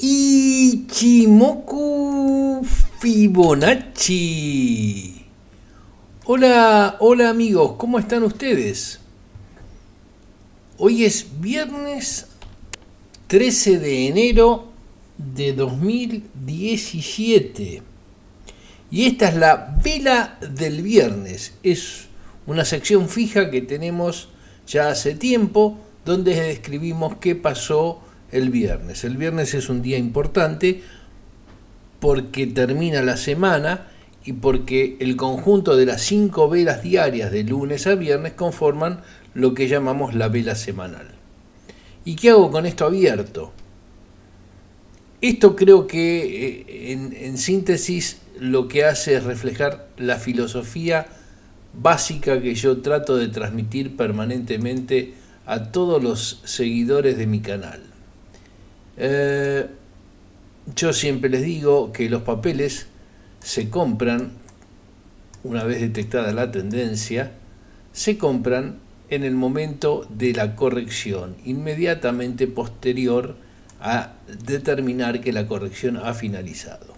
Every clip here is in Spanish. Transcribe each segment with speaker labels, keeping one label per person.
Speaker 1: Ichimoku Fibonacci. Hola, hola amigos, ¿cómo están ustedes? Hoy es viernes 13 de enero de 2017 y esta es la vela del viernes. Es una sección fija que tenemos ya hace tiempo donde describimos qué pasó el viernes. El viernes es un día importante porque termina la semana y porque el conjunto de las cinco velas diarias de lunes a viernes conforman lo que llamamos la vela semanal. ¿Y qué hago con esto abierto? Esto creo que eh, en, en síntesis lo que hace es reflejar la filosofía básica que yo trato de transmitir permanentemente a todos los seguidores de mi canal. Eh, yo siempre les digo que los papeles se compran, una vez detectada la tendencia, se compran en el momento de la corrección, inmediatamente posterior a determinar que la corrección ha finalizado.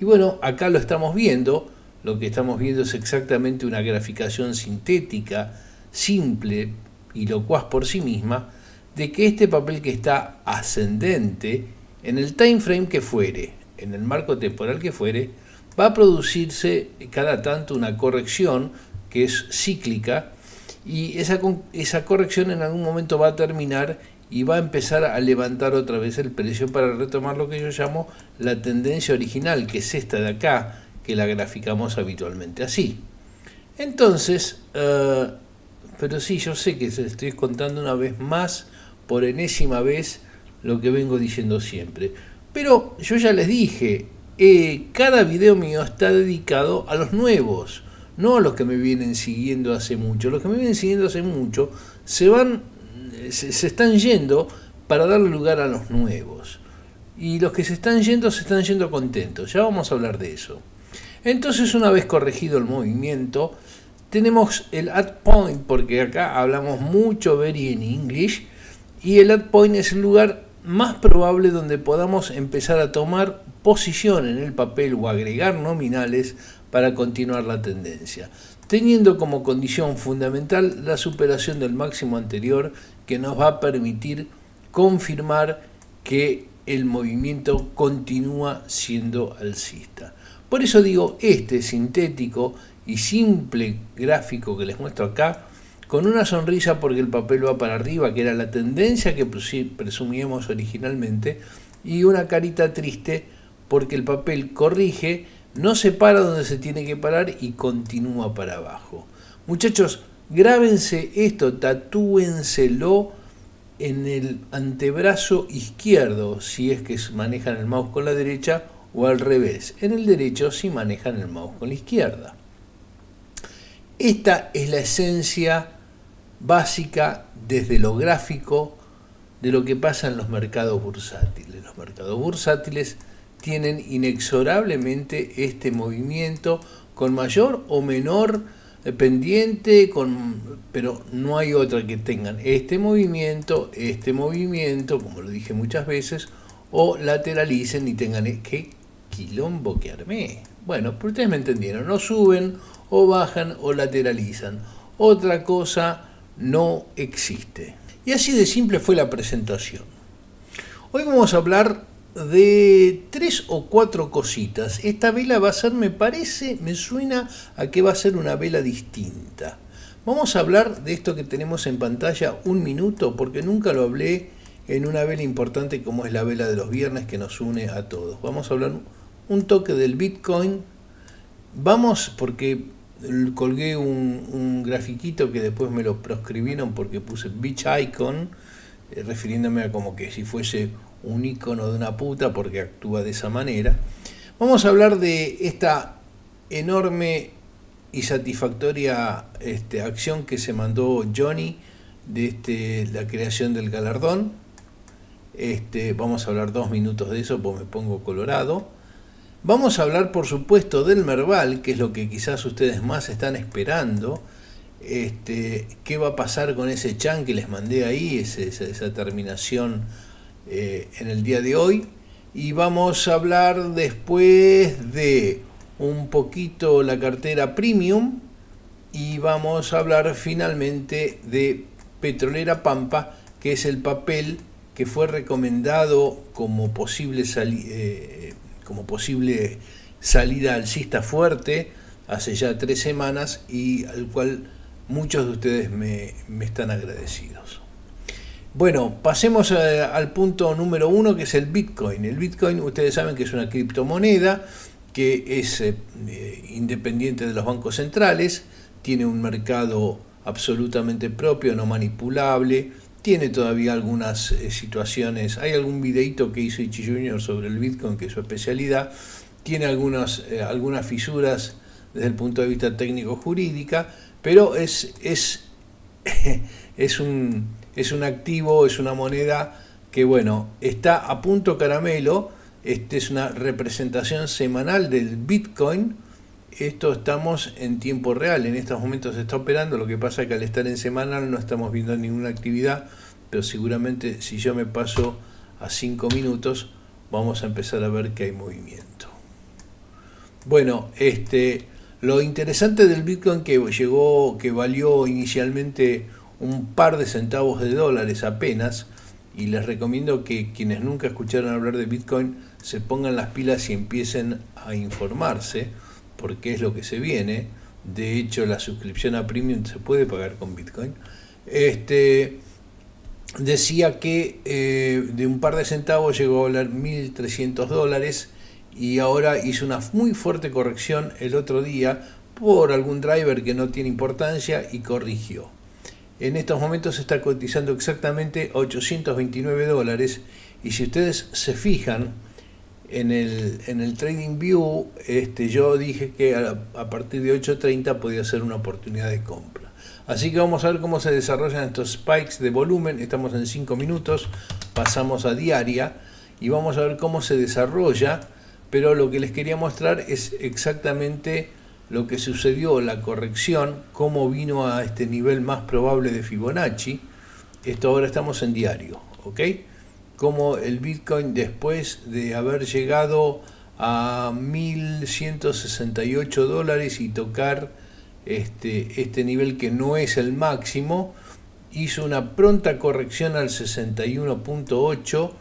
Speaker 1: Y bueno, acá lo estamos viendo, lo que estamos viendo es exactamente una graficación sintética, simple y locuaz por sí misma, de que este papel que está ascendente, en el time frame que fuere, en el marco temporal que fuere, va a producirse cada tanto una corrección que es cíclica y esa, esa corrección en algún momento va a terminar y va a empezar a levantar otra vez el precio para retomar lo que yo llamo la tendencia original, que es esta de acá, que la graficamos habitualmente así. Entonces, uh, pero sí, yo sé que se estoy contando una vez más por enésima vez lo que vengo diciendo siempre. Pero yo ya les dije, eh, cada video mío está dedicado a los nuevos, no a los que me vienen siguiendo hace mucho. Los que me vienen siguiendo hace mucho se van, se, se están yendo para darle lugar a los nuevos. Y los que se están yendo se están yendo contentos. Ya vamos a hablar de eso. Entonces, una vez corregido el movimiento, tenemos el add point, porque acá hablamos mucho very en English, y el add point es el lugar más probable donde podamos empezar a tomar posición en el papel o agregar nominales para continuar la tendencia, teniendo como condición fundamental la superación del máximo anterior que nos va a permitir confirmar que el movimiento continúa siendo alcista. Por eso digo, este sintético y simple gráfico que les muestro acá con una sonrisa porque el papel va para arriba, que era la tendencia que presumíamos originalmente, y una carita triste porque el papel corrige, no se para donde se tiene que parar y continúa para abajo. Muchachos, grábense esto, tatúenselo en el antebrazo izquierdo si es que manejan el mouse con la derecha o al revés, en el derecho si manejan el mouse con la izquierda. Esta es la esencia básica desde lo gráfico de lo que pasa en los mercados bursátiles. Los mercados bursátiles tienen inexorablemente este movimiento con mayor o menor pendiente, con, pero no hay otra que tengan este movimiento, este movimiento, como lo dije muchas veces, o lateralicen y tengan e, qué quilombo que armé. Bueno, pero ustedes me entendieron, no suben o bajan o lateralizan. Otra cosa no existe. Y así de simple fue la presentación. Hoy vamos a hablar de tres o cuatro cositas. Esta vela va a ser, me parece, me suena a que va a ser una vela distinta. Vamos a hablar de esto que tenemos en pantalla un minuto, porque nunca lo hablé en una vela importante como es la vela de los viernes que nos une a todos. Vamos a hablar un toque del Bitcoin. Vamos, porque colgué un, grafiquito que después me lo proscribieron porque puse Beach Icon, eh, refiriéndome a como que si fuese un icono de una puta porque actúa de esa manera. Vamos a hablar de esta enorme y satisfactoria este, acción que se mandó Johnny de este, la creación del galardón. Este, vamos a hablar dos minutos de eso porque me pongo colorado. Vamos a hablar, por supuesto, del Merval, que es lo que quizás ustedes más están esperando. Este, ¿Qué va a pasar con ese chan que les mandé ahí, esa, terminación eh, en el día de hoy? y vamos a hablar después de un poquito la cartera premium y vamos a hablar finalmente de Petrolera Pampa, que es el papel que fue recomendado como posible, eh, como posible salida alcista fuerte hace ya tres semanas y al cual muchos de ustedes me, están agradecidos. Bueno, pasemos eh, al punto número uno que es el Bitcoin. El Bitcoin, ustedes saben que es una criptomoneda que es eh, independiente de los bancos centrales, tiene un mercado absolutamente propio, no manipulable, tiene todavía algunas eh, situaciones, hay algún videito que hizo Ichi Junior sobre el Bitcoin, que es su especialidad, tiene algunas, eh, algunas fisuras desde el punto de vista técnico-jurídica, pero es, es, es, un, es un activo, es una moneda que, bueno, está a punto caramelo, esta es una representación semanal del Bitcoin, esto estamos en tiempo real, en estos momentos se está operando, lo que pasa es que al estar en semanal no estamos viendo ninguna actividad, pero seguramente si yo me paso a 5 minutos vamos a empezar a ver que hay movimiento. Bueno, este, lo interesante del Bitcoin que llegó, que valió inicialmente un par de centavos de dólares apenas, y les recomiendo que quienes nunca escucharon hablar de Bitcoin se pongan las pilas y empiecen a informarse porque es lo que se viene. De hecho, la suscripción a Premium se puede pagar con Bitcoin. Este, decía que eh, de un par de centavos llegó a valer 1.300 dólares y ahora hizo una muy fuerte corrección el otro día por algún driver que no tiene importancia y corrigió. En estos momentos está cotizando exactamente 829 dólares y si ustedes se fijan, en el, en el Trading View este, yo dije que a, partir de 8.30 podía ser una oportunidad de compra. Así que vamos a ver cómo se desarrollan estos spikes de volumen. Estamos en 5 minutos, pasamos a diaria y vamos a ver cómo se desarrolla. Pero lo que les quería mostrar es exactamente lo que sucedió, la corrección, cómo vino a este nivel más probable de Fibonacci. Esto ahora estamos en diario, ¿ok? como el Bitcoin después de haber llegado a 1.168 dólares y tocar este, este nivel que no es el máximo, hizo una pronta corrección al 61.8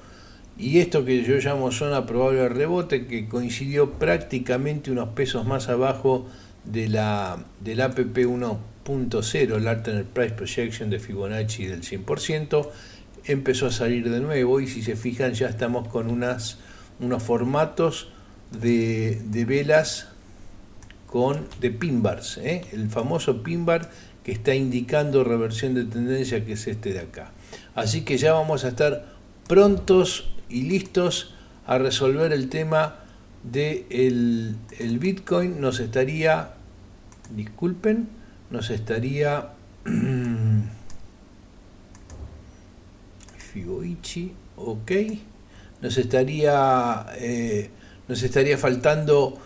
Speaker 1: y esto que yo llamo zona probable rebote que coincidió prácticamente unos pesos más abajo de la, del APP 1.0, el Alternate Price Projection de Fibonacci del 100%, empezó a salir de nuevo y si se fijan ya estamos con unas, unos formatos de, velas con de pin bars, ¿eh? el famoso pin bar que está indicando reversión de tendencia que es este de acá. Así que ya vamos a estar prontos y listos a resolver el tema de el, el Bitcoin. Nos estaría, disculpen, nos estaría Figoichi, ok. Nos estaría, eh, nos estaría faltando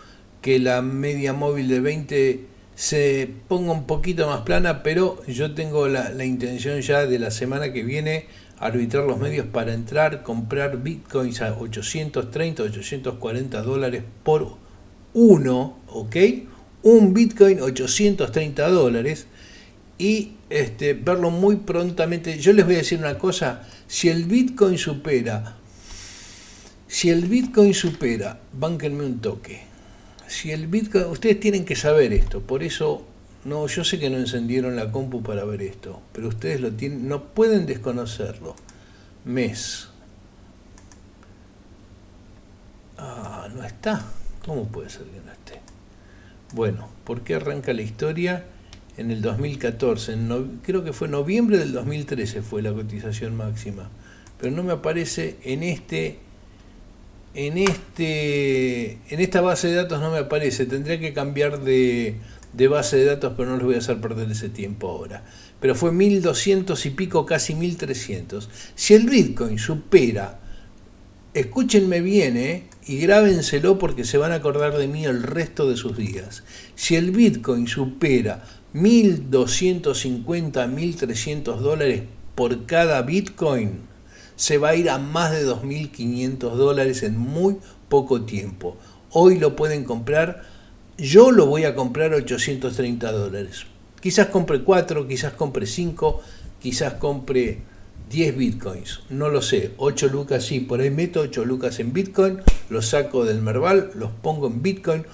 Speaker 1: que la media móvil de 20 se ponga un poquito más plana, pero yo tengo la, la intención ya de la semana que viene arbitrar los medios para entrar, comprar bitcoins a 830, 840 dólares por uno, ¿ok? Un bitcoin 830 dólares y este, verlo muy prontamente. Yo les voy a decir una cosa, si el Bitcoin supera, si el Bitcoin supera, bánquenme un toque. Si el Bitcoin, ustedes tienen que saber esto, por eso no, yo sé que no encendieron la compu para ver esto, pero ustedes lo tienen, no pueden desconocerlo. Mes. Ah, no está. ¿Cómo puede ser que no esté? Bueno, ¿por qué arranca la historia? en el 2014, en creo que fue noviembre del 2013 fue la cotización máxima, pero no me aparece en este en este en esta base de datos no me aparece, tendría que cambiar de, de base de datos, pero no les voy a hacer perder ese tiempo ahora. Pero fue 1200 y pico, casi 1300. Si el Bitcoin supera, escúchenme bien, ¿eh? y grábenselo porque se van a acordar de mí el resto de sus días. Si el Bitcoin supera 1.250, 1.300 dólares por cada Bitcoin, se va a ir a más de 2.500 dólares en muy poco tiempo. Hoy lo pueden comprar, yo lo voy a comprar a 830 dólares. Quizás compre 4, quizás compre 5, quizás compre 10 bitcoins, no lo sé, 8 lucas sí, por ahí meto 8 lucas en bitcoin, los saco del Merval, los pongo en bitcoin.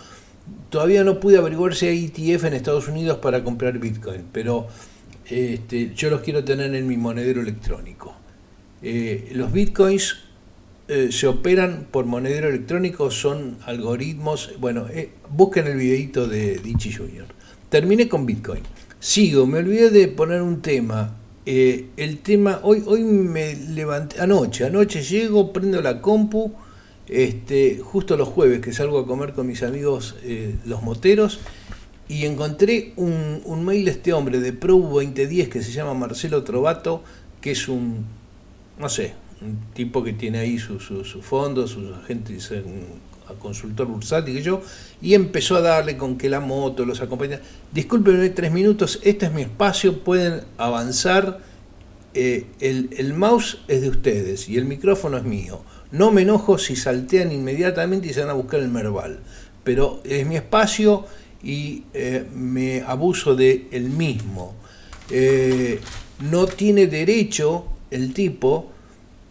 Speaker 1: Todavía no pude averiguar si hay ETF en Estados Unidos para comprar bitcoin, pero este, yo los quiero tener en mi monedero electrónico. Eh, los bitcoins eh, se operan por monedero electrónico, son algoritmos. Bueno, eh, busquen el videito de Dichi Junior. Terminé con bitcoin. Sigo, me olvidé de poner un tema. el tema, hoy, hoy me levanté, anoche, anoche llego, prendo la compu, este, justo los jueves que salgo a comer con mis amigos los moteros, y encontré un, un, mail de este hombre de Pro 2010 que se llama Marcelo Trovato, que es un, no sé, un tipo que tiene ahí sus su, su fondos, sus agentes, a consultor bursátil que yo, y empezó a darle con que la moto los acompaña. Discúlpenme tres minutos, este es mi espacio, pueden avanzar. Eh, el, mouse es de ustedes y el micrófono es mío. No me enojo si saltean inmediatamente y se van a buscar el Merval, pero es mi espacio y eh, me abuso de el mismo. Eh, no tiene derecho el tipo,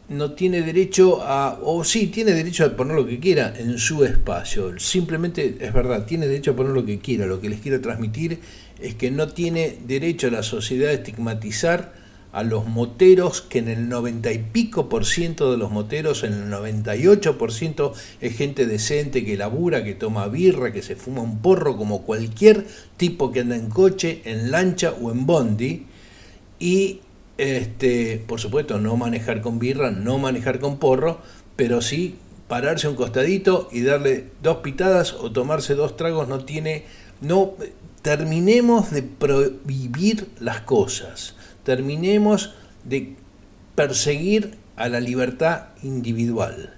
Speaker 1: no tiene derecho a, o sí, tiene derecho a poner lo que quiera en su espacio. Simplemente es verdad, tiene derecho a poner lo que quiera. Lo que les quiero transmitir es que no tiene derecho a la sociedad a estigmatizar a los moteros, que en el 90 y pico por ciento de los moteros, en el 98 por ciento es gente decente que labura, que toma birra, que se fuma un porro, como cualquier tipo que anda en coche, en lancha o en bondi. Y, este, por supuesto, no manejar con birra, no manejar con porro, pero sí pararse un costadito y darle dos pitadas o tomarse dos tragos no tiene... No, terminemos de prohibir las cosas terminemos de perseguir a la libertad individual.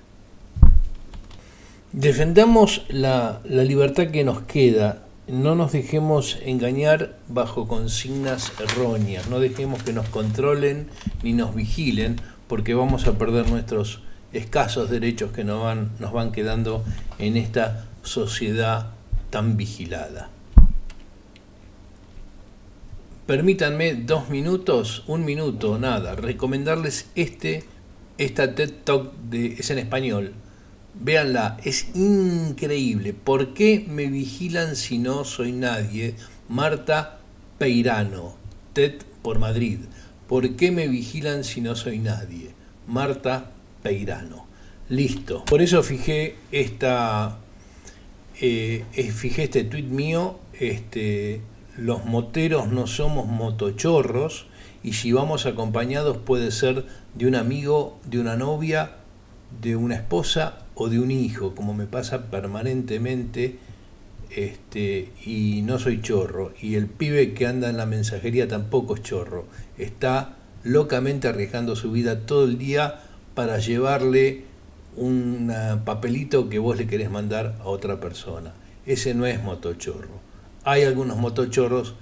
Speaker 1: Defendamos la, libertad que nos queda, no nos dejemos engañar bajo consignas erróneas, no dejemos que nos controlen ni nos vigilen, porque vamos a perder nuestros escasos derechos que nos van, nos van quedando en esta sociedad tan vigilada. Permítanme dos minutos, un minuto, nada, recomendarles este, esta TED Talk de, es en español. Véanla, es increíble. ¿Por qué me vigilan si no soy nadie? Marta Peirano, TED por Madrid. ¿Por qué me vigilan si no soy nadie? Marta Peirano. Listo. Por eso fijé esta, eh, eh, fijé este tweet mío, este, los moteros no somos motochorros y si vamos acompañados puede ser de un amigo, de una novia, de una esposa o de un hijo, como me pasa permanentemente, este, y no soy chorro. Y el pibe que anda en la mensajería tampoco es chorro. Está locamente arriesgando su vida todo el día para llevarle un papelito que vos le querés mandar a otra persona. Ese no es motochorro hay algunos motochorros,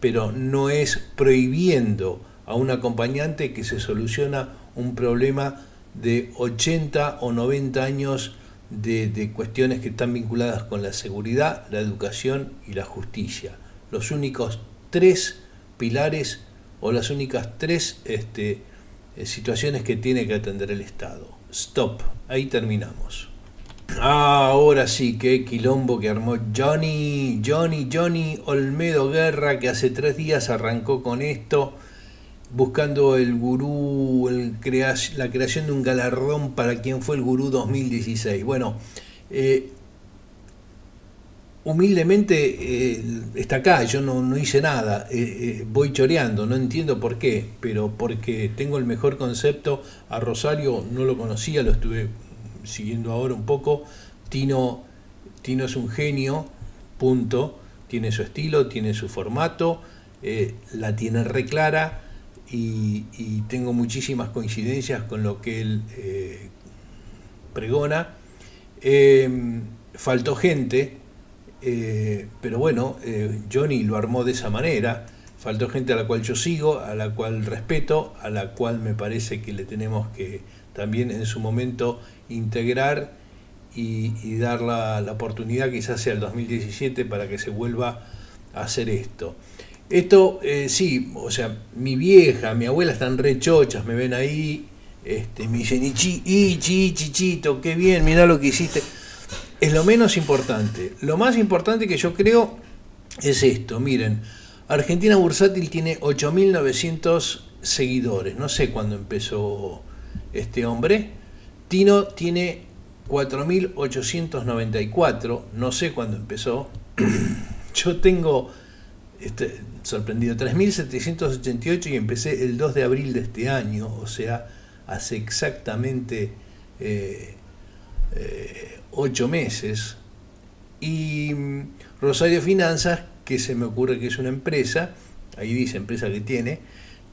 Speaker 1: pero no es prohibiendo a un acompañante que se soluciona un problema de 80 o 90 años de, cuestiones que están vinculadas con la seguridad, la educación y la justicia. Los únicos tres pilares o las únicas tres este, eh, situaciones que tiene que atender el Estado. Stop, ahí terminamos. Ah, ahora sí, qué quilombo que armó Johnny, Johnny, Johnny Olmedo Guerra, que hace tres días arrancó con esto, buscando el gurú, la creación de un galardón para quien fue el gurú 2016. Bueno, eh, humildemente eh, está acá, yo no, hice nada, eh, voy choreando, no entiendo por qué, pero porque tengo el mejor concepto, a Rosario no lo conocía, lo estuve siguiendo ahora un poco, Tino, Tino es un genio, punto, tiene su estilo, tiene su formato, la tiene reclara y, tengo muchísimas coincidencias con lo que él eh, pregona. Em, faltó gente, eh, pero bueno, Johnny lo armó de esa manera. Faltó gente a la cual yo sigo, a la cual respeto, a la cual me parece que le tenemos que también en su momento integrar y, dar la, la, oportunidad quizás sea el 2017 para que se vuelva a hacer esto. Esto, eh, sí, o sea, mi vieja, mi abuela están rechochas, me ven ahí, este, me dicen, Ichi, Ichi, Chichito, qué bien, mira lo que hiciste. Es lo menos importante. Lo más importante que yo creo es esto, miren, Argentina Bursátil tiene 8.900 seguidores, no sé cuándo empezó este hombre. Tino tiene 4.894, no sé cuándo empezó. Yo tengo, este, sorprendido, 3.788 y empecé el 2 de abril de este año, o sea, hace exactamente eh, eh, 8 meses. Y mm, Rosario Finanzas, que se me ocurre que es una empresa, ahí dice empresa que tiene,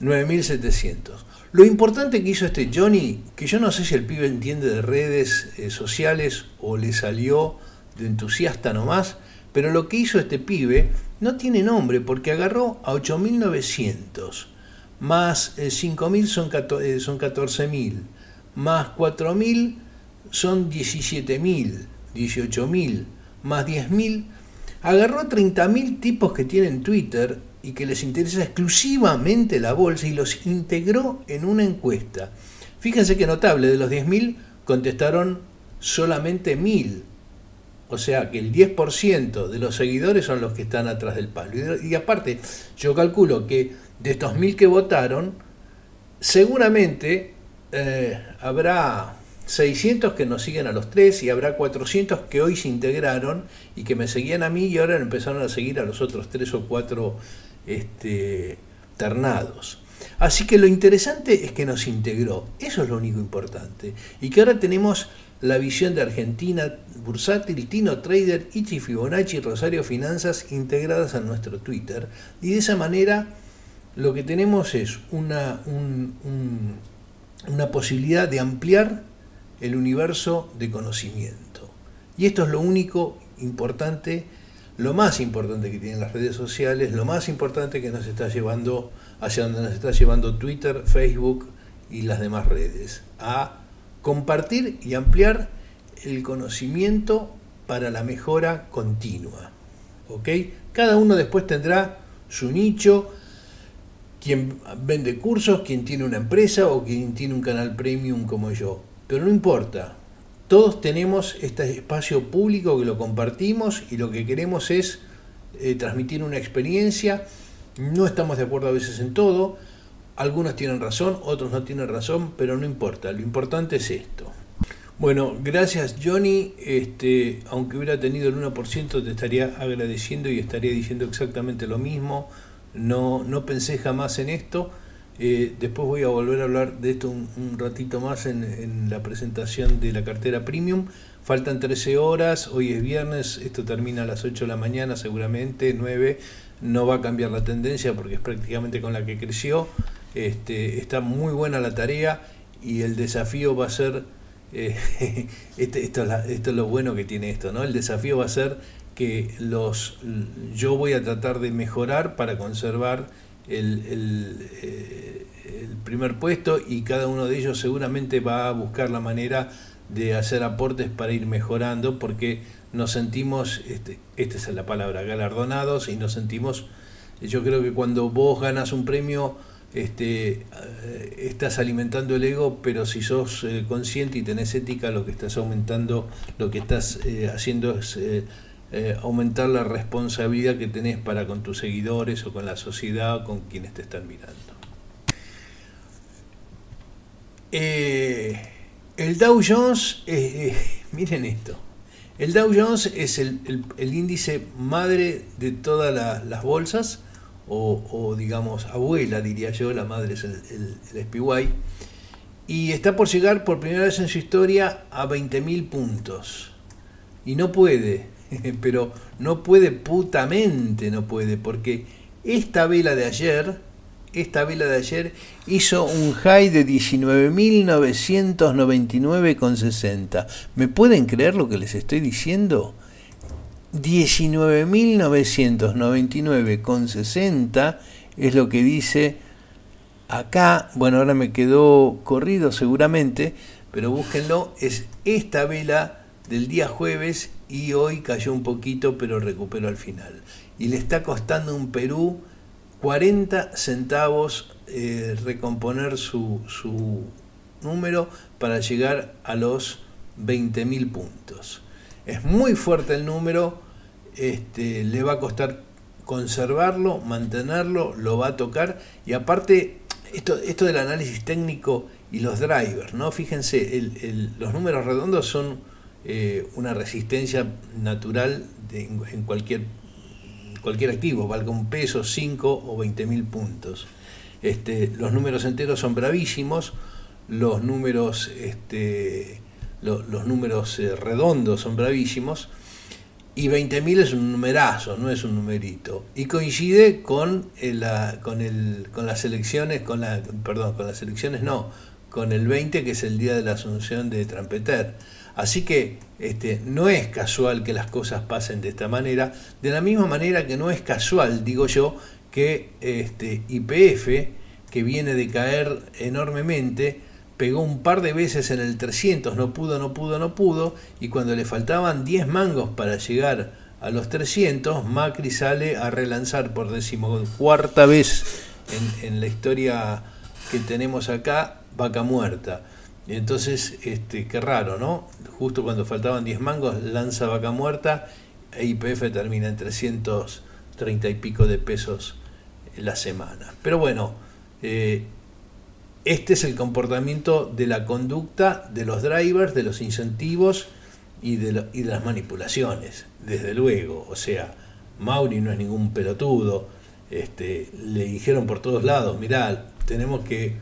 Speaker 1: 9.700. Lo importante que hizo este Johnny, que yo no sé si el pibe entiende de redes eh, sociales o le salió de entusiasta nomás, pero lo que hizo este pibe no tiene nombre porque agarró a 8.900, más 5.000 eh, son, eh, son 14.000, más 4.000 son 17.000, 18.000, más 10.000. Agarró a 30.000 tipos que tienen Twitter y que les interesa exclusivamente la bolsa y los integró en una encuesta. Fíjense que notable, de los 10.000 contestaron solamente 1.000. O sea que el 10% de los seguidores son los que están atrás del palo. Y, aparte, yo calculo que de estos 1.000 que votaron, seguramente eh, habrá 600 que nos siguen a los tres y habrá 400 que hoy se integraron y que me seguían a mí y ahora empezaron a seguir a los otros tres o cuatro este, ternados. Así que lo interesante es que nos integró, eso es lo único importante, y que ahora tenemos la visión de Argentina, Bursátil, Tino Trader, Ichi Fibonacci Rosario Finanzas integradas a nuestro Twitter, y de esa manera lo que tenemos es una, una posibilidad de ampliar el universo de conocimiento. Y esto es lo único importante lo más importante que tienen las redes sociales, lo más importante que nos está llevando hacia donde nos está llevando Twitter, Facebook y las demás redes, a compartir y ampliar el conocimiento para la mejora continua. ¿ok? Cada uno después tendrá su nicho, quien vende cursos, quien tiene una empresa o quien tiene un canal premium como yo. Pero no importa, todos tenemos este espacio público que lo compartimos y lo que queremos es eh, transmitir una experiencia. No estamos de acuerdo a veces en todo. Algunos tienen razón, otros no tienen razón, pero no importa. Lo importante es esto. Bueno, gracias Johnny. Este, aunque hubiera tenido el 1%, te estaría agradeciendo y estaría diciendo exactamente lo mismo. No, no pensé jamás en esto. Eh, después voy a volver a hablar de esto un, ratito más en, la presentación de la cartera premium. Faltan 13 horas, hoy es viernes, esto termina a las 8 de la mañana seguramente, 9. No va a cambiar la tendencia porque es prácticamente con la que creció. Este, está muy buena la tarea y el desafío va a ser, eh, este, esto, es lo bueno que tiene esto, ¿no? El desafío va a ser que los, yo voy a tratar de mejorar para conservar el, eh, el, primer puesto y cada uno de ellos seguramente va a buscar la manera de hacer aportes para ir mejorando porque nos sentimos, este, esta es la palabra, galardonados y nos sentimos, yo creo que cuando vos ganas un premio, este, eh, estás alimentando el ego, pero si sos eh, consciente y tenés ética, lo que estás aumentando, lo que estás haciendo es eh, aumentar la responsabilidad que tenés para con tus seguidores o con la sociedad o con quienes te están mirando. Eh, el Dow Jones, eh, miren esto, el Dow Jones es el, índice madre de todas las bolsas, o, digamos abuela diría yo, la madre es el, el, y está por llegar por primera vez en su historia a 20.000 puntos. Y no puede, pero no puede putamente, no puede, porque esta vela de ayer, esta vela de ayer hizo un high de 19.999,60. ¿Me pueden creer lo que les estoy diciendo? 19.999,60 es lo que dice acá, bueno, ahora me quedó corrido seguramente, pero búsquenlo, es esta vela del día jueves y hoy cayó un poquito, pero recuperó al final. Y le está costando un Perú 40 centavos eh, recomponer su, su número para llegar a los 20.000 puntos. Es muy fuerte el número, este, le va a costar conservarlo, mantenerlo, lo va a tocar y aparte esto, esto del análisis técnico y los drivers, ¿no? Fíjense, los números redondos son eh, una resistencia natural en cualquier, cualquier activo, valga un peso, 5 o 20 mil puntos. Este, los números enteros son bravísimos, los números, este, los números eh, redondos son bravísimos, y 20.000 es un numerazo, no es un numerito. Y coincide con, la, con, el, con las elecciones, con la, perdón, con las elecciones no, con el 20 que es el día de la asunción de Trampeter. Así que este, no es casual que las cosas pasen de esta manera, de la misma manera que no es casual, digo yo, que este, IPF, que viene de caer enormemente, pegó un par de veces en el 300, no pudo, no pudo, no pudo, y cuando le faltaban 10 mangos para llegar a los 300, Macri sale a relanzar por decimocuarta vez en, la historia que tenemos acá, vaca muerta. Entonces, este, qué raro, ¿no? Justo cuando faltaban 10 mangos, lanza vaca muerta e IPF termina en 330 y pico de pesos la semana. Pero bueno, eh, este es el comportamiento de la conducta de los drivers, de los incentivos y de, las manipulaciones, desde luego. O sea, Mauri no es ningún pelotudo. Este, le dijeron por todos lados, mirá, tenemos que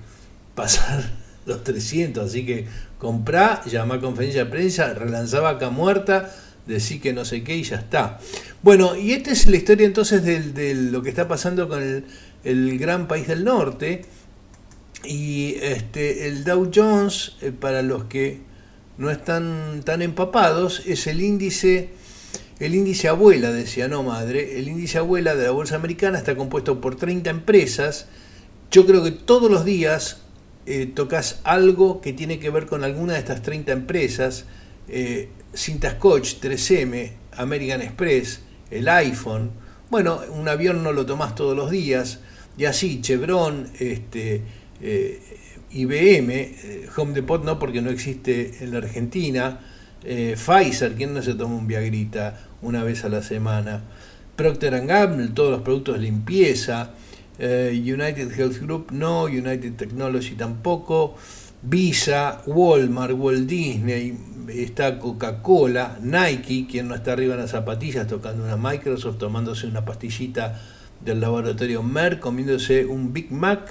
Speaker 1: pasar los 300, así que comprá, llama a conferencia de prensa, relanzaba acá muerta, decí que no sé qué y ya está. Bueno, y esta es la historia entonces de, lo que está pasando con el gran país del norte y este, el Dow Jones, eh, para los que no están tan empapados, es el índice, el índice abuela, decía, no madre, el índice abuela de la Bolsa Americana está compuesto por 30 empresas. Yo creo que todos los días eh, tocas algo que tiene que ver con alguna de estas 30 empresas. Eh, Cintas Coach, 3M, American Express, el iPhone. Bueno, un avión no lo tomás todos los días. Y así, Chevron, este, eh, IBM, eh, Home Depot no porque no existe en la Argentina, eh, Pfizer, ¿quién no se toma un Viagrita una vez a la semana? Procter Gamble, todos los productos de limpieza, United Health Group no, United Technology tampoco, Visa, Walmart, Walt Disney, está Coca-Cola, Nike, quien no está arriba en las zapatillas tocando una Microsoft, tomándose una pastillita del laboratorio Merck, comiéndose un Big Mac,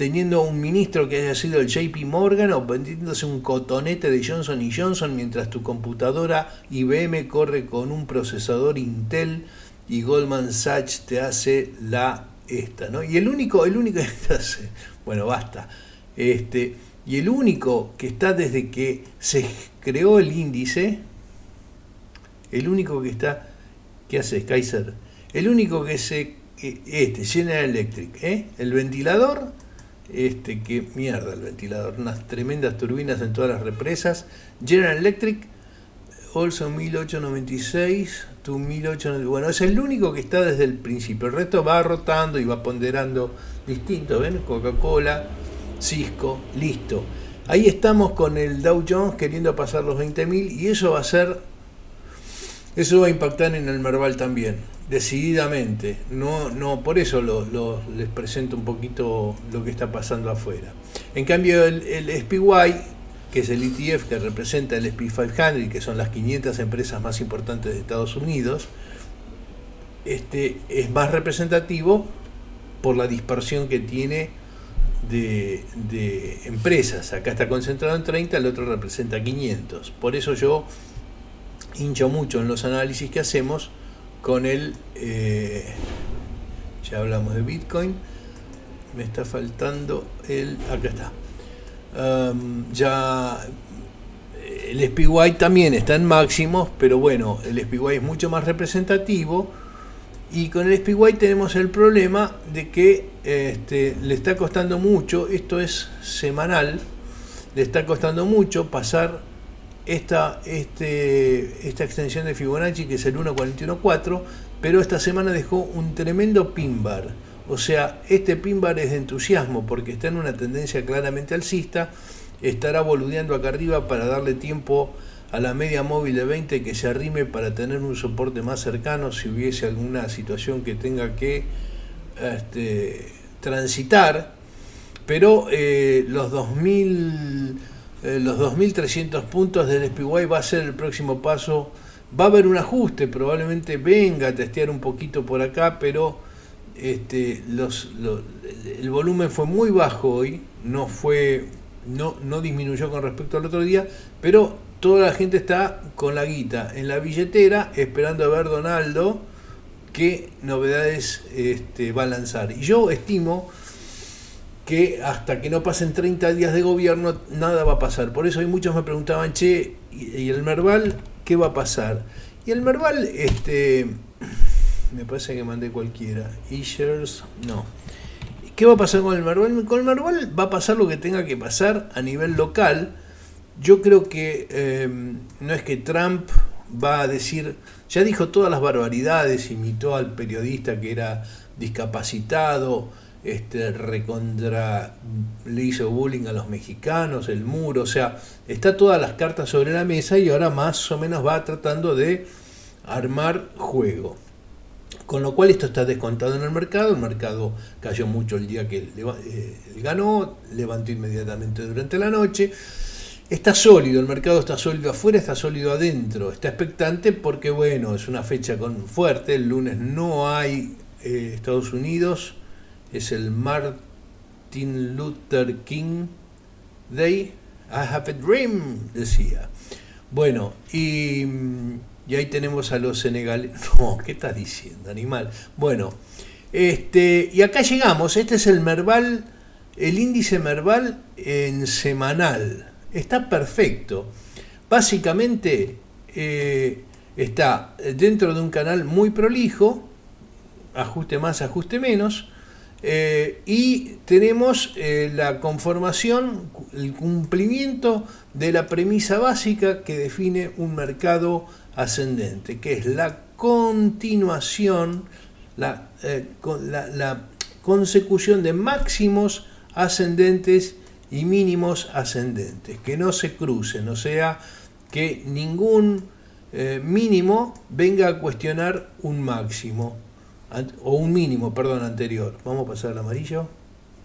Speaker 1: teniendo un ministro que haya sido el JP Morgan o vendiéndose un cotonete de Johnson Johnson mientras tu computadora IBM corre con un procesador Intel y Goldman Sachs te hace la esta, ¿no? Y el único, el único bueno, basta. Este, y el único que está desde que se creó el índice, el único que está, ¿qué hace Kaiser? El único que se, este, General Electric, ¿eh? el ventilador este, que mierda el ventilador, unas tremendas turbinas en todas las represas. General Electric, Olson 1896, tu 1896, bueno, es el único que está desde el principio. El resto va rotando y va ponderando distinto, ¿ven? Coca-Cola, Cisco, listo. Ahí estamos con el Dow Jones queriendo pasar los 20.000 y eso va a ser, eso va a impactar en el Merval también decididamente. No, no, por eso les presento un poquito lo que está pasando afuera. En cambio, el, SPY, que es el ETF que representa el SP 500, que son las 500 empresas más importantes de Estados Unidos, este, es más representativo por la dispersión que tiene de, de, empresas. Acá está concentrado en 30, el otro representa 500. Por eso yo hincho mucho en los análisis que hacemos con el, eh, ya hablamos de Bitcoin, me está faltando el, acá está, ya el SPY también está en máximos, pero bueno, el SPY es mucho más representativo Y con el SPY tenemos el problema de que este, le está costando mucho, esto es semanal, le está costando mucho pasar esta, este, esta extensión de Fibonacci que es el 1.41.4, pero esta semana dejó un tremendo pin bar. O sea, este pin bar es de entusiasmo porque está en una tendencia claramente alcista, estará boludeando acá arriba para darle tiempo a la media móvil de 20 que se arrime para tener un soporte más cercano si hubiese alguna situación que tenga que este, transitar. Pero eh, los 2000 eh, los 2.300 puntos del SPY va a ser el próximo paso. Va a haber un ajuste, probablemente venga a testear un poquito por acá, pero este, los, el volumen fue muy bajo hoy, no, fue, no, no disminuyó con respecto al otro día, pero toda la gente está con la guita en la billetera esperando a ver Donaldo qué novedades este, va a lanzar. Y yo estimo que hasta que no pasen 30 días de gobierno nada va a pasar. Por eso hay muchos me preguntaban, che, ¿y el Merval qué va a pasar? Y el Merval, este, me parece que mandé cualquiera. Ishers, no. ¿Qué va a pasar con el Merval? Con el Merval va a pasar lo que tenga que pasar a nivel local yo creo que em, no es que Trump va a decir, ya dijo todas las barbaridades, imitó al periodista que era discapacitado, este, recontra, le hizo bullying a los mexicanos, el muro, o sea, está todas las cartas sobre la mesa y ahora más o menos va tratando de armar juego. Con lo cual esto está descontado en el mercado, el mercado cayó mucho el día que él eh, ganó, levantó inmediatamente durante la noche. Está sólido, el mercado está sólido afuera, está sólido adentro, está expectante porque bueno, es una fecha con fuerte, el lunes no hay eh, Estados Unidos, es el Martin Luther King Day, I have a dream, decía. Bueno, y, y ahí tenemos a los senegaleses. No, ¿qué estás diciendo, animal? Bueno, este, y acá llegamos, este es el Merval, el índice Merval en semanal está perfecto. Básicamente eh, está dentro de un canal muy prolijo, ajuste más, ajuste menos, eh, y tenemos eh, la conformación, el cumplimiento de la premisa básica que define un mercado ascendente, que es la continuación, la, la consecución de máximos ascendentes y mínimos ascendentes, que no se crucen, o sea, que ningún eh, mínimo venga a cuestionar un máximo, o un mínimo, perdón, anterior. Vamos a pasar al amarillo,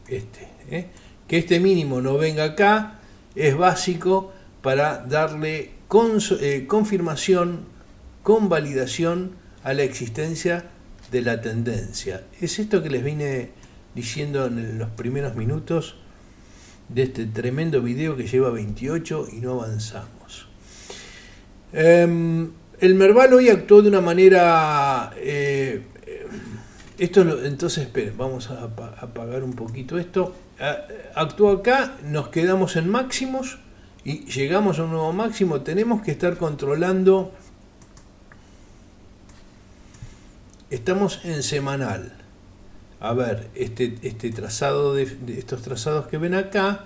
Speaker 1: este. ¿eh? Que este mínimo no venga acá es básico para darle eh, confirmación, convalidación a la existencia de la tendencia. Es esto que les vine diciendo en los primeros minutos de este tremendo video que lleva 28 y no avanzamos. Em, el Merval hoy actuó de una manera... Eh, esto entonces, esperen, vamos a apagar un poquito esto. Actuó acá, nos quedamos en máximos y llegamos a un nuevo máximo. Tenemos que estar controlando... Estamos en semanal a ver, este, este trazado de, estos trazados que ven acá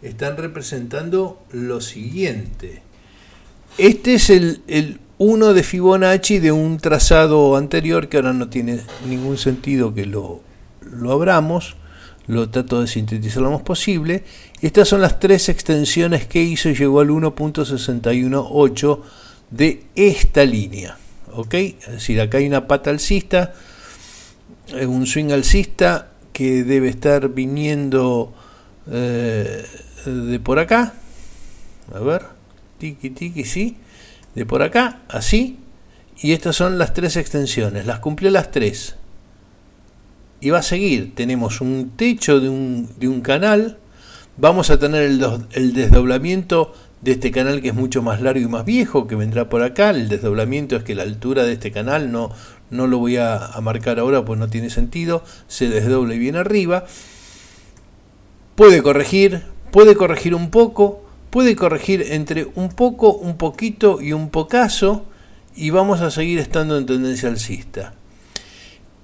Speaker 1: están representando lo siguiente. Este es el, el 1 de Fibonacci de un trazado anterior que ahora no tiene ningún sentido que lo, lo abramos. Lo trato de sintetizar lo más posible. Estas son las tres extensiones que hizo y llegó al 1.618 de esta línea. ¿Ok? Es decir, acá hay una pata alcista un swing alcista que debe estar viniendo eh, de por acá. A ver, tiki tiki, sí. De por acá, así. Y estas son las tres extensiones. Las cumplió las tres. Y va a seguir. Tenemos un techo de un, de un canal. Vamos a tener el, el desdoblamiento de este canal que es mucho más largo y más viejo, que vendrá por acá. El desdoblamiento es que la altura de este canal no, no lo voy a, marcar ahora pues no tiene sentido, se desdoble bien arriba. Puede corregir, puede corregir un poco, puede corregir entre un poco, un poquito y un pocaso y vamos a seguir estando en tendencia alcista.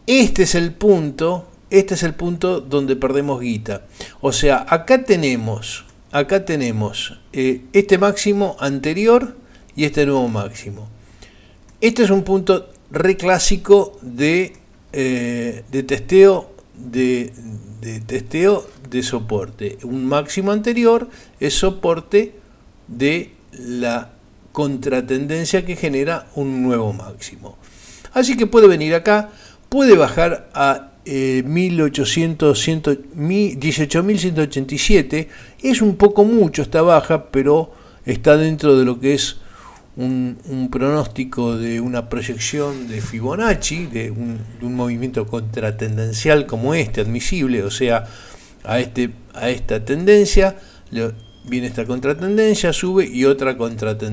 Speaker 1: este es el punto, este es el punto donde perdemos guita. O sea, acá tenemos, acá tenemos eh, este máximo anterior y este nuevo máximo. Este es un punto reclásico de, eh, de testeo de, de testeo de soporte. Un máximo anterior es soporte de la contratendencia que genera un nuevo máximo. Así que puede venir acá, puede bajar a eh, 18.187, es un poco mucho esta baja, pero está dentro de lo que es un, pronóstico de una proyección de Fibonacci, de un, de un, movimiento contratendencial como este, admisible, o sea, a, este, a esta tendencia viene esta contratendencia, sube y otra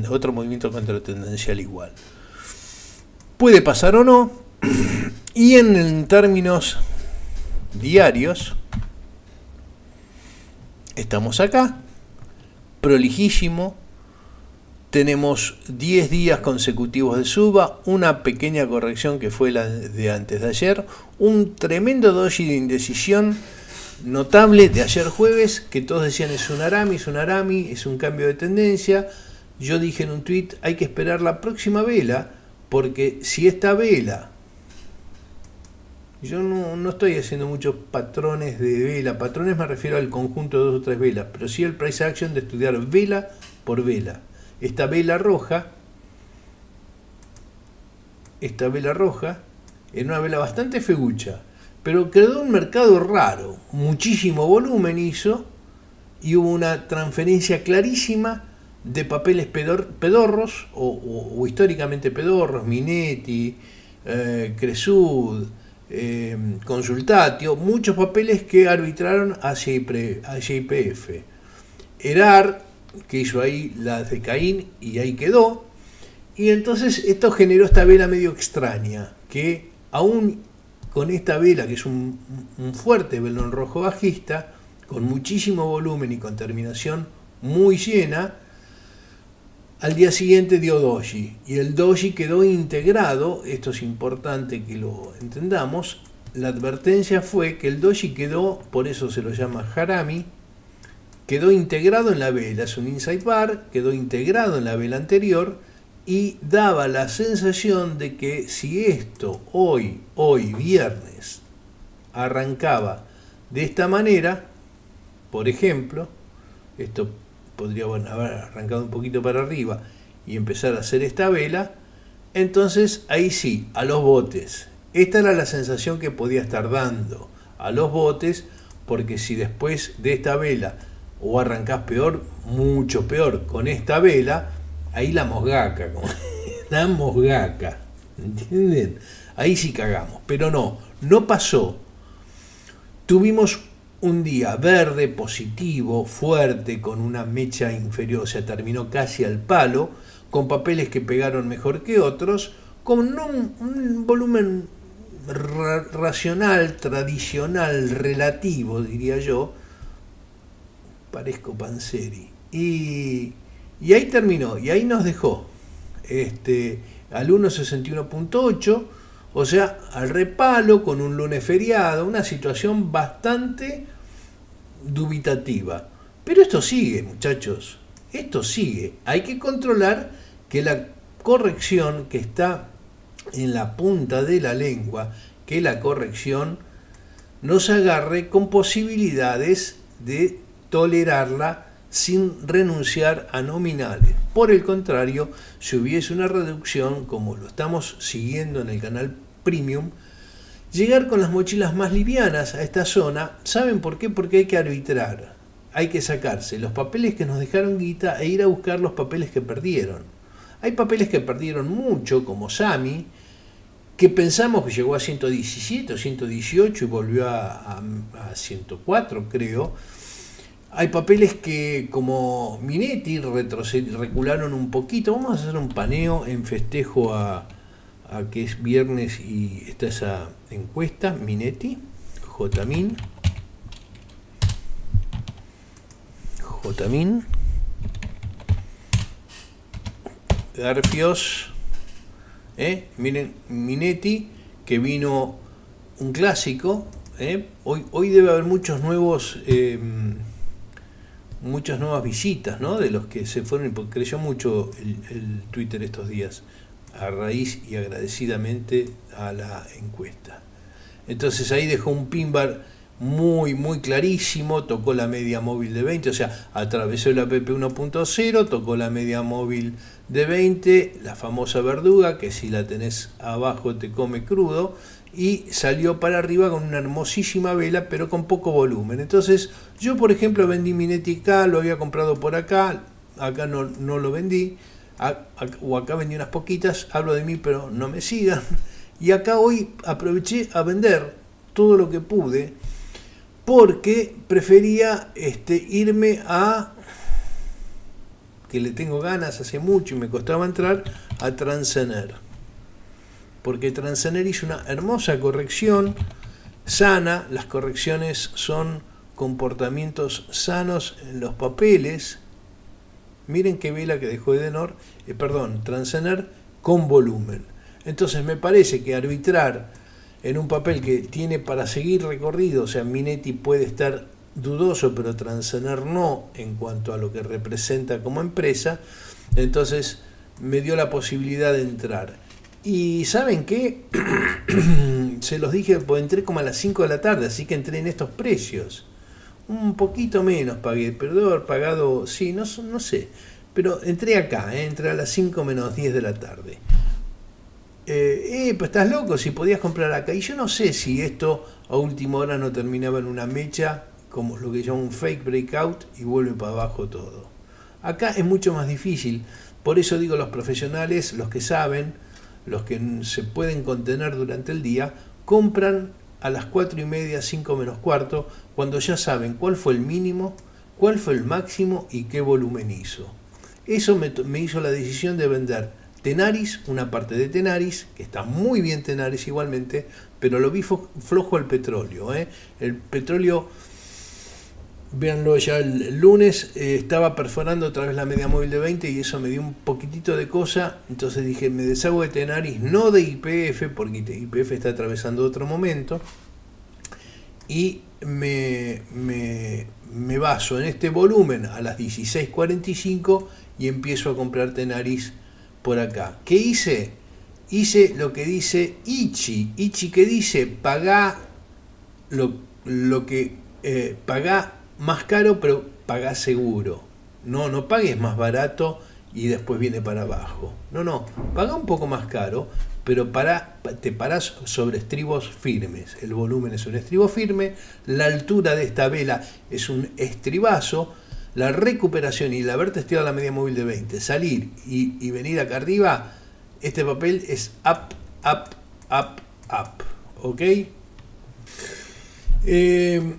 Speaker 1: otro movimiento contratendencial igual. Puede pasar o no, y en, términos diarios, estamos acá, prolijísimo, tenemos 10 días consecutivos de suba, una pequeña corrección que fue la de antes de ayer, un tremendo doji de indecisión notable de ayer jueves, que todos decían es un arami, es un arami, es un cambio de tendencia. Yo dije en un tweet, hay que esperar la próxima vela, porque si esta vela, yo no, no estoy haciendo muchos patrones de vela, patrones me refiero al conjunto de dos o tres velas, pero sí el price action de estudiar vela por vela esta vela roja, esta vela roja, era una vela bastante fegucha, pero quedó un mercado raro, muchísimo volumen hizo y hubo una transferencia clarísima de papeles pedorros o, históricamente pedorros, Minetti, eh, Cresud, eh, Consultatio, muchos papeles que arbitraron a IPF. Erar que hizo ahí la de Caín y ahí quedó. Y entonces esto generó esta vela medio extraña, que aún con esta vela, que es un, fuerte velón rojo bajista, con muchísimo volumen y con terminación muy llena, al día siguiente dio doji. Y el doji quedó integrado, esto es importante que lo entendamos, la advertencia fue que el doji quedó, por eso se lo llama harami, quedó integrado en la vela, es un inside bar, quedó integrado en la vela anterior y daba la sensación de que si esto hoy, hoy viernes, arrancaba de esta manera, por ejemplo, esto podría haber arrancado un poquito para arriba y empezar a hacer esta vela, entonces ahí sí, a los botes. Esta era la sensación que podía estar dando a los botes, porque si después de esta vela o arrancás peor, mucho peor, con esta vela, ahí la mosgaca, la mosgaca, ¿entienden? Ahí sí cagamos, pero no, no pasó. Tuvimos un día verde, positivo, fuerte, con una mecha inferior, o sea, terminó casi al palo, con papeles que pegaron mejor que otros, con un, volumen racional, tradicional, relativo, diría yo, parezco Panseri. Y, y ahí terminó, y ahí nos dejó este, al 1.61.8, o sea, al repalo, con un lunes feriado, una situación bastante dubitativa. Pero esto sigue, muchachos, esto sigue. Hay que controlar que la corrección que está en la punta de la lengua, que la corrección nos agarre con posibilidades de tolerarla sin renunciar a nominales. Por el contrario, si hubiese una reducción, como lo estamos siguiendo en el canal Premium, llegar con las mochilas más livianas a esta zona, ¿saben por qué? Porque hay que arbitrar, hay que sacarse los papeles que nos dejaron guita e ir a buscar los papeles que perdieron. Hay papeles que perdieron mucho, como Sami, que pensamos que llegó a 117 o 118 y volvió a, a 104, creo hay papeles que, como Minetti, recularon un poquito. Vamos a hacer un paneo en festejo a, que es viernes y está esa encuesta. Minetti, Jmin. Jmin. Garfios. ¿eh? Miren, Minetti, que vino un clásico. ¿eh? Hoy, hoy debe haber muchos nuevos, eh, muchas nuevas visitas, ¿no? De los que se fueron, porque creció mucho el, Twitter estos días, a raíz y agradecidamente a la encuesta. Entonces ahí dejó un pinbar muy, muy clarísimo, tocó la media móvil de 20, o sea, atravesó la PP 1.0, tocó la media móvil de 20, la famosa verduga, que si la tenés abajo te come crudo, y salió para arriba con una hermosísima vela, pero con poco volumen. Entonces, yo por ejemplo vendí mi acá, lo había comprado por acá, acá no, no lo vendí, o acá vendí unas poquitas, hablo de mí, pero no me sigan. Y acá hoy aproveché a vender todo lo que pude, porque prefería este, irme a, que le tengo ganas hace mucho y me costaba entrar, a Transener porque Transener hizo una hermosa corrección sana, las correcciones son comportamientos sanos en los papeles. Miren qué vela que dejó Edenor, eh, perdón, Transener con volumen. Entonces me parece que arbitrar en un papel que tiene para seguir recorrido, o sea, Minetti puede estar dudoso, pero Transener no en cuanto a lo que representa como empresa, entonces me dio la posibilidad de entrar. Y ¿saben qué? Se los dije, pues entré como a las 5 de la tarde, así que entré en estos precios. Un poquito menos pagué, haber pagado, sí, no, no sé. Pero entré acá, ¿eh? entré a las 5 menos 10 de la tarde. Eh, eh, pues estás loco, si podías comprar acá. Y yo no sé si esto a última hora no terminaba en una mecha, como lo que llama un fake breakout, y vuelve para abajo todo. Acá es mucho más difícil. Por eso digo los profesionales, los que saben, los que se pueden contener durante el día, compran a las 4 y media, 5 menos cuarto, cuando ya saben cuál fue el mínimo, cuál fue el máximo y qué volumen hizo. Eso me, hizo la decisión de vender Tenaris, una parte de Tenaris, que está muy bien Tenaris igualmente, pero lo vi flojo el petróleo. ¿eh? El petróleo Véanlo ya el, lunes, eh, estaba perforando otra vez la media móvil de 20 y eso me dio un poquitito de cosa. Entonces dije, me deshago de Tenaris, no de IPF, porque IPF está atravesando otro momento. Y me, me, me baso en este volumen a las 16.45 y empiezo a comprar Tenaris por acá. ¿Qué hice? Hice lo que dice Ichi. Ichi que dice, paga lo, lo que eh, paga más caro, pero pagás seguro. No, no pagues más barato y después viene para abajo. No, no, paga un poco más caro, pero para, te parás sobre estribos firmes. El volumen es un estribo firme, la altura de esta vela es un estribazo, la recuperación y el haber testeado la media móvil de 20, salir y, venir acá arriba, este papel es up, up, up, up. ¿Ok? Eh,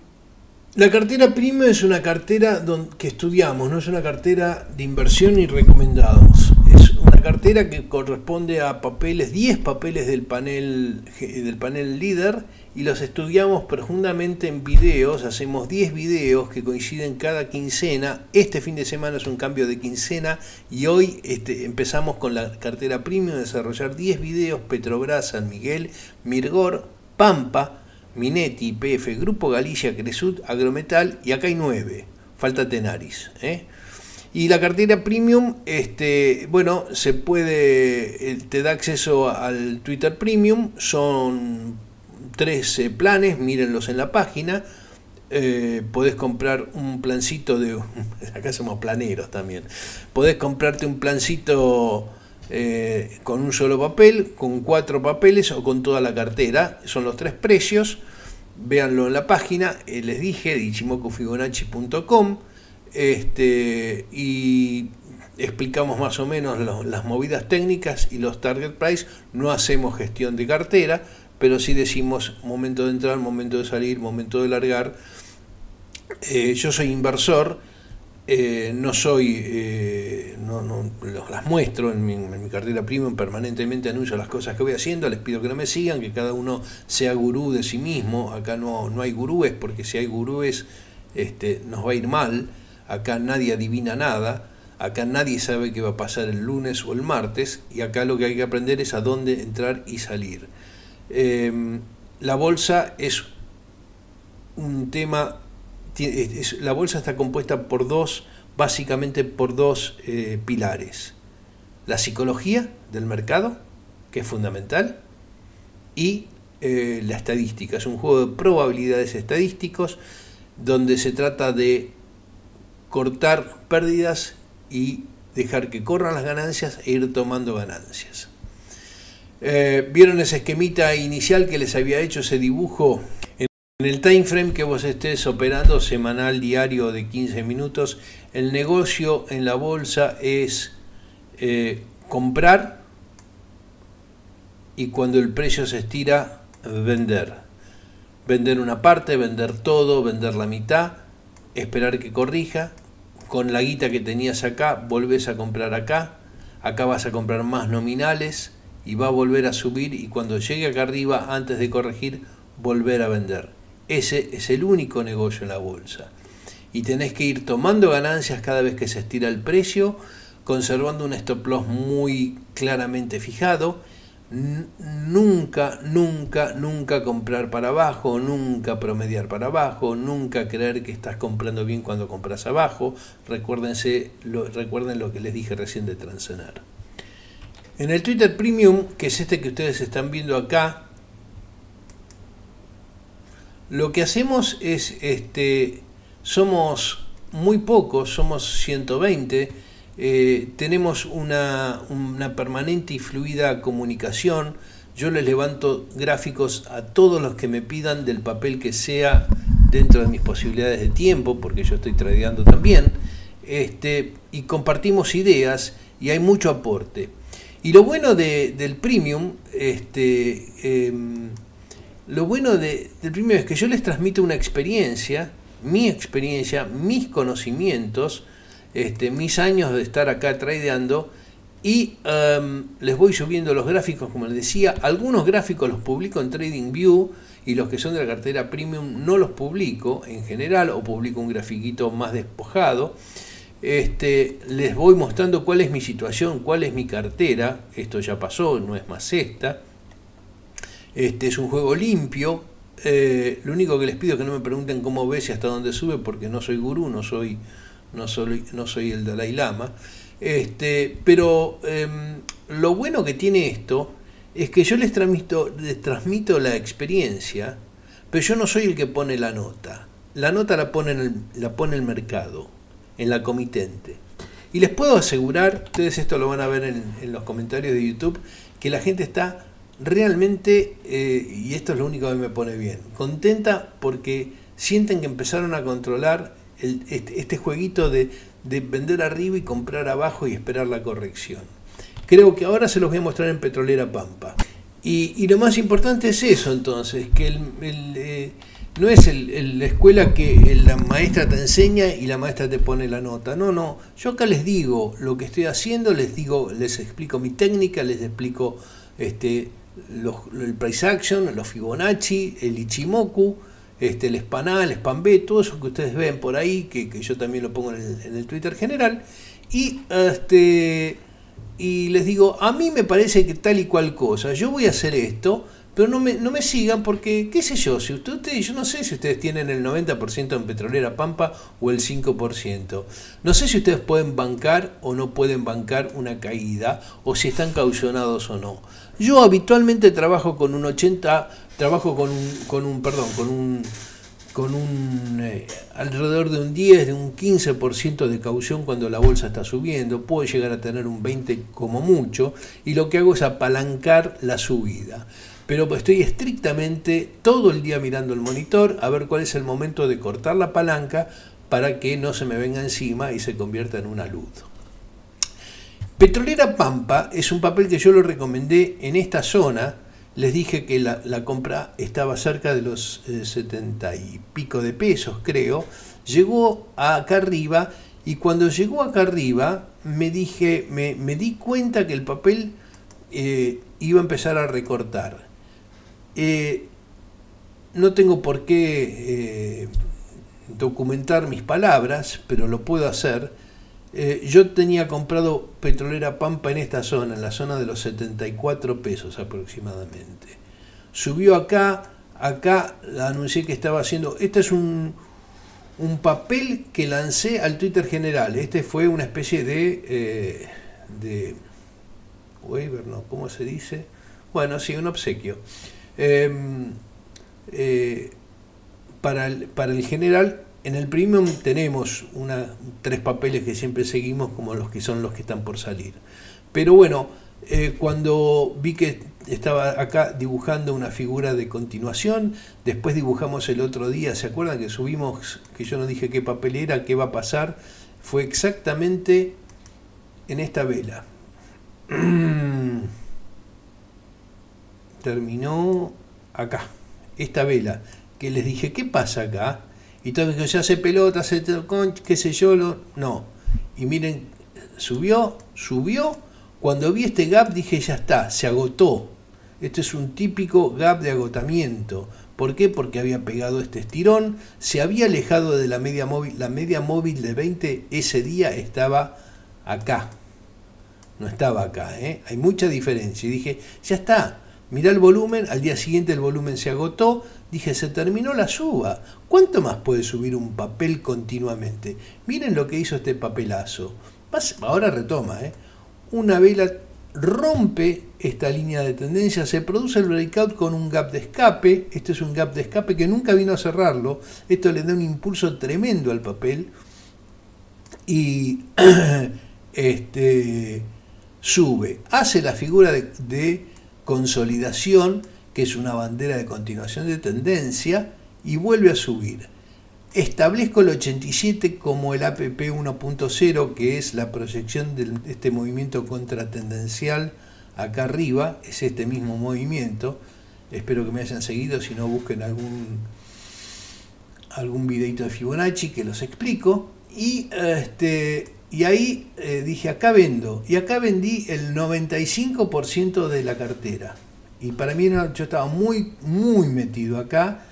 Speaker 1: la cartera prima es una cartera que estudiamos, no es una cartera de inversión ni recomendamos. Es una cartera que corresponde a papeles, 10 papeles del panel, del panel líder y los estudiamos profundamente en videos. Hacemos 10 videos que coinciden cada quincena. Este fin de semana es un cambio de quincena y hoy este, empezamos con la cartera premium a desarrollar 10 videos Petrobras, San Miguel, Mirgor, Pampa Minetti, IPF, Grupo Galicia, Cresud, Agrometal y acá hay nueve, falta Tenaris. ¿eh? Y la cartera premium, este, bueno, se puede, eh, te da acceso al Twitter Premium, son 13 planes, mírenlos en la página. Eh, podés comprar un plancito de. Acá somos planeros también. Podés comprarte un plancito eh, con un solo papel, con cuatro papeles o con toda la cartera. Son los tres precios. Véanlo en la página, eh, les dije, dichimocofibonacci.com. Este, y explicamos más o menos las movidas técnicas y los target price. No hacemos gestión de cartera, pero sí decimos momento de entrar, momento de salir, momento de largar. Eh, yo soy inversor eh, no soy, eh, no, las muestro en mi, en mi, cartera premium, permanentemente anuncio las cosas que voy haciendo, les pido que no me sigan, que cada uno sea gurú de sí mismo, acá no, no hay gurúes, porque si hay gurúes este, nos va a ir mal, acá nadie adivina nada, acá nadie sabe qué va a pasar el lunes o el martes, y acá lo que hay que aprender es a dónde entrar y salir. Em, la bolsa es un tema, la bolsa está compuesta por dos, básicamente por dos eh, pilares. La psicología del mercado, que es fundamental, y eh, la estadística. Es un juego de probabilidades estadísticos donde se trata de cortar pérdidas y dejar que corran las ganancias e ir tomando ganancias. Eh, ¿Vieron ese esquemita inicial que les había hecho, ese dibujo? En el time frame que vos estés operando, semanal, diario de 15 minutos, el negocio en la bolsa es eh, comprar y cuando el precio se estira, vender. Vender una parte, vender todo, vender la mitad, esperar que corrija, con la guita que tenías acá, volvés a comprar acá, acá vas a comprar más nominales, y va a volver a subir y cuando llegue acá arriba, antes de corregir, volver a vender. Ese es el único negocio en la bolsa. Y tenés que ir tomando ganancias cada vez que se estira el precio, conservando un stop loss muy claramente fijado. Nunca, nunca, nunca comprar para abajo, nunca promediar para abajo, nunca creer que estás comprando bien cuando compras abajo. Recuérdense, lo, recuerden lo que les dije recién de transenar. En el Twitter Premium, que es este que ustedes están viendo acá, lo que hacemos es, este, somos muy pocos, somos 120, eh, tenemos una, una permanente y fluida comunicación, yo les levanto gráficos a todos los que me pidan del papel que sea dentro de mis posibilidades de tiempo, porque yo estoy tradeando también, este, y compartimos ideas y hay mucho aporte. Y lo bueno de, del premium, este, em, lo bueno de, del premium es que yo les transmito una experiencia, mi experiencia, mis conocimientos, este, mis años de estar acá tradeando y em, les voy subiendo los gráficos, como les decía, algunos gráficos los publico en TradingView y los que son de la cartera premium no los publico en general o publico un grafiquito más despojado este, les voy mostrando cuál es mi situación, cuál es mi cartera. Esto ya pasó, no es más esta. Este es un juego limpio. Eh, lo único que les pido es que no me pregunten cómo ves y hasta dónde sube, porque no soy gurú, no soy, no soy, no soy el Dalai Lama. Este, pero em, lo bueno que tiene esto es que yo les transmito, les transmito la experiencia, pero yo no soy el que pone la nota. La nota la pone, el, la pone el mercado en la comitente. Y les puedo asegurar, ustedes esto lo van a ver en, los comentarios de YouTube, que la gente está realmente, eh, y esto es lo único que me pone bien, contenta porque sienten que empezaron a controlar este, este, jueguito de, vender arriba y comprar abajo y esperar la corrección. Creo que ahora se los voy a mostrar en Petrolera Pampa. Y, lo más importante es eso entonces, que eh, no es la escuela que la maestra te enseña y la maestra te pone la nota. No, no. Yo acá les digo lo que estoy haciendo, les digo, les explico mi técnica, les explico este, el price action, los Fibonacci, el Ichimoku, este, el SPAN A, el SPAN B, todo eso que ustedes ven por ahí, que, yo también lo pongo en el, en el, Twitter general. Y, este, y les digo, a mí me parece que tal y cual cosa, yo voy a hacer esto pero no me, no me sigan porque, qué sé yo, si ustedes, yo no sé si ustedes tienen el 90% en Petrolera Pampa o el 5%. No sé si ustedes pueden bancar o no pueden bancar una caída o si están caucionados o no. Yo habitualmente trabajo con un 80, trabajo con un, con un perdón, con un con un eh, alrededor de un 10, de un 15% de caución cuando la bolsa está subiendo, puede llegar a tener un 20 como mucho, y lo que hago es apalancar la subida pero estoy estrictamente todo el día mirando el monitor a ver cuál es el momento de cortar la palanca para que no se me venga encima y se convierta en una luz. Petrolera Pampa es un papel que yo lo recomendé en esta zona. Les dije que la, compra estaba cerca de los 70 eh, y pico de pesos, creo. Llegó acá arriba y cuando llegó acá arriba me dije, me, di cuenta que el papel eh, iba a empezar a recortar. Eh, no tengo por qué eh, documentar mis palabras, pero lo puedo hacer. Eh, yo tenía comprado petrolera Pampa en esta zona, en la zona de los 74 pesos aproximadamente. Subió acá acá anuncié que estaba haciendo, este es un, un papel que lancé al Twitter general, este fue una especie de, eh, de waiver, ¿no? ¿Cómo se dice? Bueno, sí, un obsequio. Em, eh, para, el, para el general, en el premium tenemos una, tres papeles que siempre seguimos como los que son los que están por salir. Pero bueno, eh, cuando vi que estaba acá dibujando una figura de continuación, después dibujamos el otro día, ¿se acuerdan que subimos, que yo no dije qué papel era, qué va a pasar? Fue exactamente en esta vela. Terminó acá, esta vela, que les dije, ¿qué pasa acá? Y todos dijeron, se hace pelota, se qué sé yo, lo... no. Y miren, subió, subió cuando vi este gap dije, ya está, se agotó. Este es un típico gap de agotamiento. ¿Por qué? Porque había pegado este estirón, se había alejado de la media móvil. La media móvil de 20 ese día estaba acá. No estaba acá, ¿eh? Hay mucha diferencia. Y dije, ya está, mirá el volumen, al día siguiente el volumen se agotó. Dije, se terminó la suba. ¿Cuánto más puede subir un papel continuamente? Miren lo que hizo este papelazo. Ahora retoma, ¿eh? una vela rompe esta línea de tendencia, se produce el breakout con un gap de escape, este es un gap de escape que nunca vino a cerrarlo, esto le da un impulso tremendo al papel y este, sube, hace la figura de, de consolidación, que es una bandera de continuación de tendencia, y vuelve a subir. Establezco el 87 como el APP 1.0, que es la proyección de este movimiento contratendencial acá arriba, es este mismo movimiento. Espero que me hayan seguido, si no busquen algún, algún videito de Fibonacci que los explico. Y, este, y ahí eh, dije, acá vendo. Y acá vendí el 95% de la cartera. Y para mí yo estaba muy, muy metido acá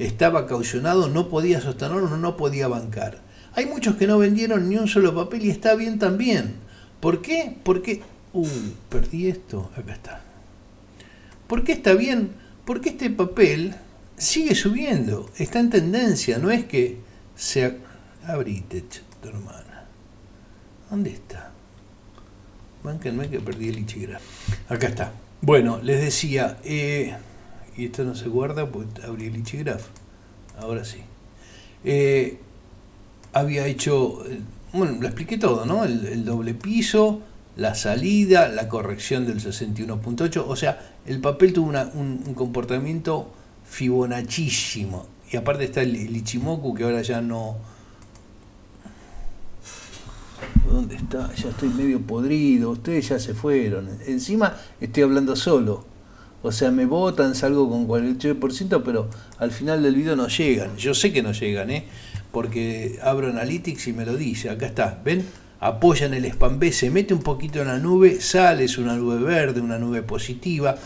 Speaker 1: estaba caucionado, no podía sostenerlo, no podía bancar. Hay muchos que no vendieron ni un solo papel y está bien también. ¿Por qué? Porque... Uh, perdí esto. Acá está. ¿Por qué está bien? Porque este papel sigue subiendo. Está en tendencia. No es que se... Abrite, tu hermana. ¿Dónde está? Bánquenme que perdí el ichigraf. Acá está. Bueno, les decía... Eh, y esto no se guarda porque abrí el Ichigraph. Ahora sí. Eh, había hecho, eh, bueno, lo expliqué todo, ¿no? El, doble piso, la salida, la corrección del 61.8, o sea, el papel tuvo un, comportamiento fibonachísimo. Y aparte está el, Ichimoku que ahora ya no... ¿Dónde está? Ya estoy medio podrido, ustedes ya se fueron. Encima estoy hablando solo. O sea, me votan, salgo con 48%, pero al final del video no llegan. Yo sé que no llegan, ¿eh? Porque abro Analytics y me lo dice. Acá está, ¿ven? Apoyan el spam B, se mete un poquito en la nube, sale, es una nube verde, una nube positiva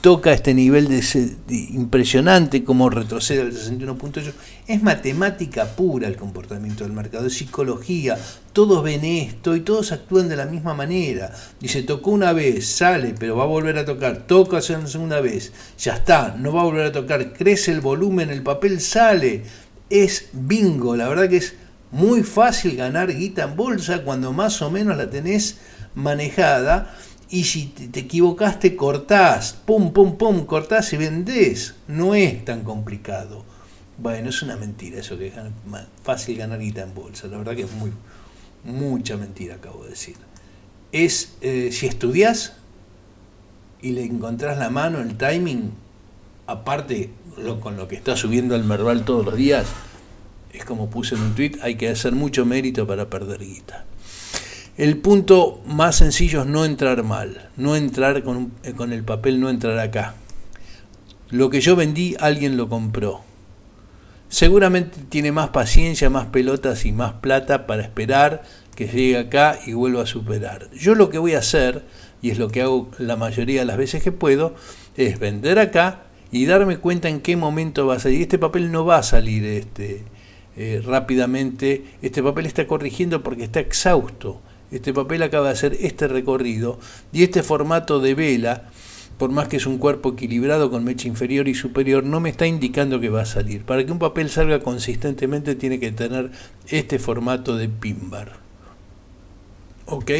Speaker 1: toca este nivel de, impresionante como retrocede al 61.8. Es matemática pura el comportamiento del mercado, es psicología. Todos ven esto y todos actúan de la misma manera. Dice, tocó una vez, sale, pero va a volver a tocar. Toca una segunda vez, ya está, no va a volver a tocar. Crece el volumen, el papel sale. Es bingo, la verdad que es muy fácil ganar guita en bolsa cuando más o menos la tenés manejada y si te equivocaste, cortás, pum, pum, pum, cortás y vendés. No es tan complicado. Bueno, es una mentira eso que es fácil ganar guita en bolsa. La verdad que es muy, mucha mentira, acabo de decir. Es, eh, si estudias y le encontrás la mano, el timing, aparte con lo que está subiendo el Merval todos los días, es como puse en un tweet, hay que hacer mucho mérito para perder guita. El punto más sencillo es no entrar mal, no entrar con, eh, con, el papel, no entrar acá. Lo que yo vendí, alguien lo compró. Seguramente tiene más paciencia, más pelotas y más plata para esperar que llegue acá y vuelva a superar. Yo lo que voy a hacer, y es lo que hago la mayoría de las veces que puedo, es vender acá y darme cuenta en qué momento va a salir. Este papel no va a salir este, eh, rápidamente. Este papel está corrigiendo porque está exhausto este papel acaba de hacer este recorrido y este formato de vela por más que es un cuerpo equilibrado con mecha inferior y superior, no me está indicando que va a salir. Para que un papel salga consistentemente tiene que tener este formato de pinbar. ¿Ok?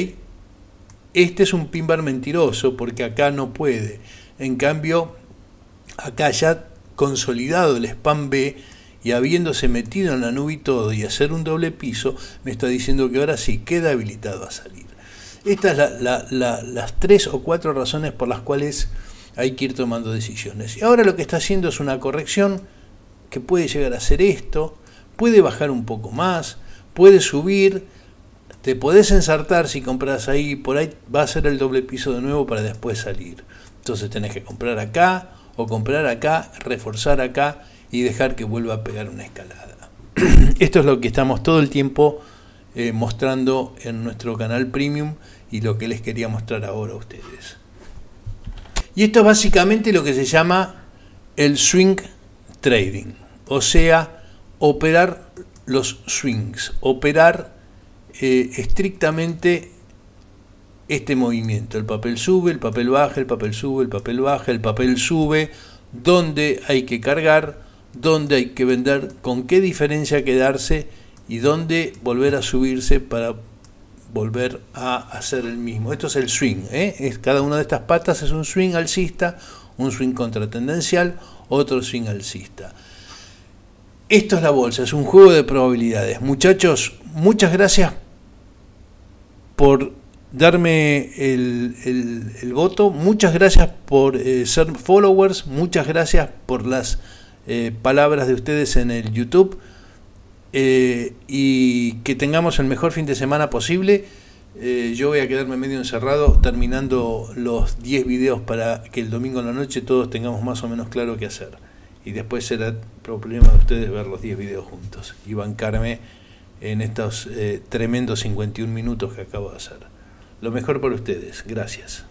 Speaker 1: Este es un pinbar mentiroso porque acá no puede. En cambio, acá ya consolidado el spam B y habiéndose metido en la nube y todo y hacer un doble piso, me está diciendo que ahora sí queda habilitado a salir. Estas son las tres o cuatro razones por las cuales hay que ir tomando decisiones. Y ahora lo que está haciendo es una corrección que puede llegar a ser esto, puede bajar un poco más, puede subir, te podés ensartar si compras ahí, por ahí va a ser el doble piso de nuevo para después salir. Entonces tenés que comprar acá o comprar acá, reforzar acá y dejar que vuelva a pegar una escalada. Esto es lo que estamos todo el tiempo eh, mostrando en nuestro canal premium y lo que les quería mostrar ahora a ustedes. Y esto es básicamente lo que se llama el swing trading, o sea, operar los swings, operar eh, estrictamente este movimiento. El papel sube, el papel baja, el papel sube, el papel baja, el papel sube, dónde hay que cargar, dónde hay que vender, con qué diferencia quedarse y dónde volver a subirse para volver a hacer el mismo. Esto es el swing. ¿eh? Es, cada una de estas patas es un swing alcista, un swing contratendencial, otro swing alcista. Esto es la bolsa, es un juego de probabilidades. Muchachos, muchas gracias por darme el, voto, muchas gracias por eh, ser followers, muchas gracias por las eh, palabras de ustedes en el YouTube. Eh, y que tengamos el mejor fin de semana posible. Eh, yo voy a quedarme medio encerrado terminando los 10 videos para que el domingo en la noche todos tengamos más o menos claro qué hacer. Y después será problema de ustedes ver los 10 videos juntos y bancarme en estos eh, tremendos 51 minutos que acabo de hacer. Lo mejor para ustedes. Gracias.